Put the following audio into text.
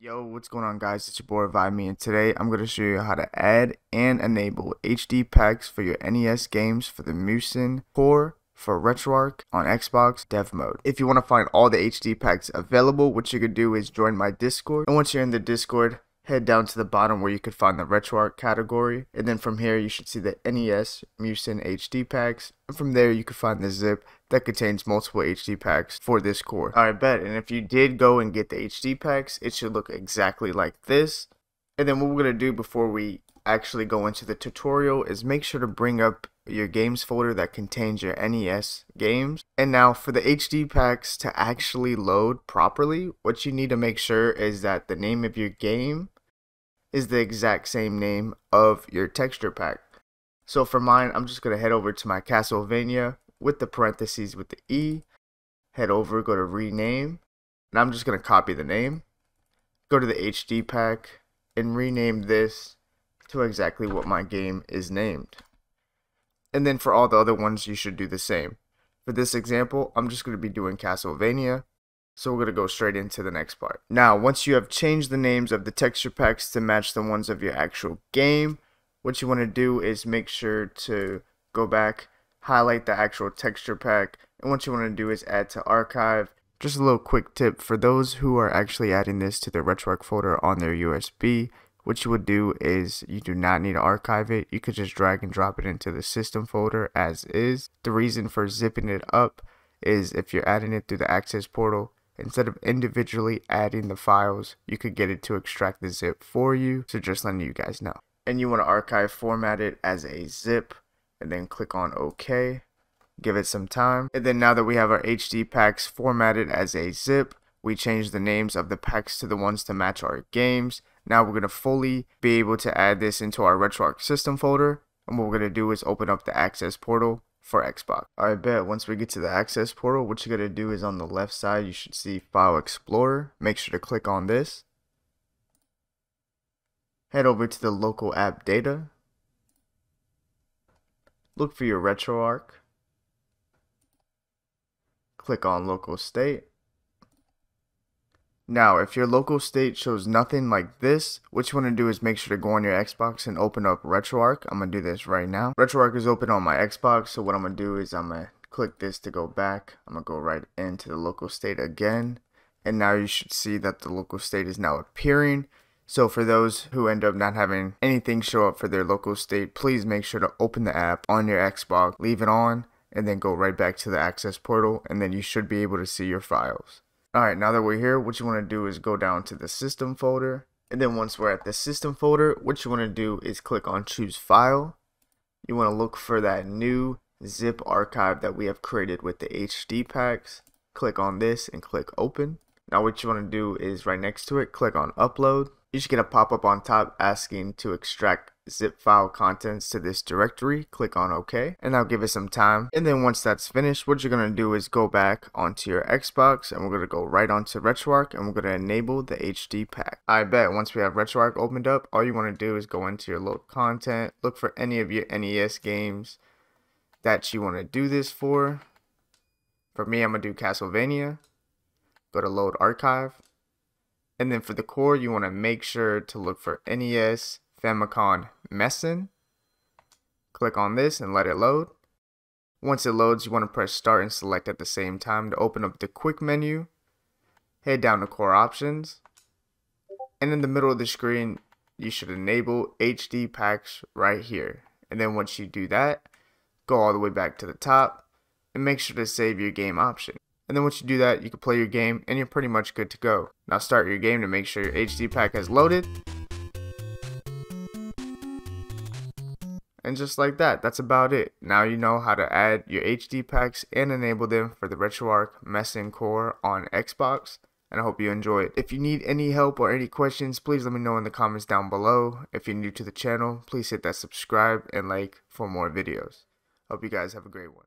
Yo, what's going on guys? It's your boy Vimy and today I'm going to show you how to add and enable HD packs for your NES games for the Mesen Core for RetroArch on Xbox Dev Mode. If you want to find all the HD packs available, what you could do is join my Discord. And once you're in the Discord, head down to the bottom where you could find the RetroArch category. And then from here, you should see the NES Mesen HD packs. And from there, you can find the zip that contains multiple HD packs for this core. I bet. And if you did go and get the HD packs, it should look exactly like this. And then what we're going to do before we actually go into the tutorial is make sure to bring up your games folder that contains your NES games. And now for the HD packs to actually load properly, what you need to make sure is that the name of your game is the exact same name of your texture pack. So for mine, I'm just going to head over to my Castlevania with the parentheses with the E, head over, go to rename, and I'm just going to copy the name, go to the HD pack, and rename this to exactly what my game is named. And then for all the other ones, you should do the same. For this example, I'm just going to be doing Castlevania, so we're going to go straight into the next part. Now, once you have changed the names of the texture packs to match the ones of your actual game, what you want to do is make sure to go back, highlight the actual texture pack, and what you want to do is add to archive. Just a little quick tip for those who are actually adding this to their RetroArch folder on their USB, what you would do is you do not need to archive it. You could just drag and drop it into the system folder as is. The reason for zipping it up is if you're adding it through the access portal, Instead of individually adding the files, you could get it to extract the zip for you. So just letting you guys know. And you want to archive format it as a zip and then click on OK. Give it some time. And then now that we have our HD packs formatted as a zip, we change the names of the packs to the ones to match our games. Now we're going to fully be able to add this into our RetroArch system folder. And what we're going to do is open up the access portal for Xbox. I bet once we get to the access portal, what you're going to do is on the left side, you should see File Explorer. Make sure to click on this. Head over to the local app data. Look for your RetroArch. Click on local state. Now, if your local state shows nothing like this, what you want to do is make sure to go on your Xbox and open up RetroArch. I'm going to do this right now. RetroArch is open on my Xbox, so what I'm going to do is I'm going to click this to go back. I'm going to go right into the local state again. And now you should see that the local state is now appearing. So for those who end up not having anything show up for their local state, please make sure to open the app on your Xbox, leave it on, and then go right back to the access portal, and then you should be able to see your files. Alright, now that we're here, what you want to do is go down to the system folder. And then once we're at the system folder, what you want to do is click on choose file. You want to look for that new zip archive that we have created with the HD packs. Click on this and click open. Now what you want to do is right next to it, click on upload. You should get a pop-up on top asking to extract zip file contents to this directory. Click on OK and I'll give it some time. And then once that's finished, what you're going to do is go back onto your Xbox and we're going to go right onto RetroArch and we're going to enable the HD pack. I bet once we have RetroArch opened up, all you want to do is go into your load content, look for any of your NES games that you want to do this for. For me, I'm to do Castlevania. Go to load archive and then for the core, you want to make sure to look for NES Famicom Mesen. Click on this and let it load. Once it loads, you want to press start and select at the same time to open up the quick menu. Head down to core options. And in the middle of the screen, you should enable HD packs right here. And then once you do that, go all the way back to the top and make sure to save your game option. And then once you do that, you can play your game and you're pretty much good to go. Now start your game to make sure your HD pack has loaded. And just like that, that's about it. Now you know how to add your HD packs and enable them for the RetroArch Mesen Core on Xbox. And I hope you enjoy it. If you need any help or any questions, please let me know in the comments down below. If you're new to the channel, please hit that subscribe and like for more videos. Hope you guys have a great one.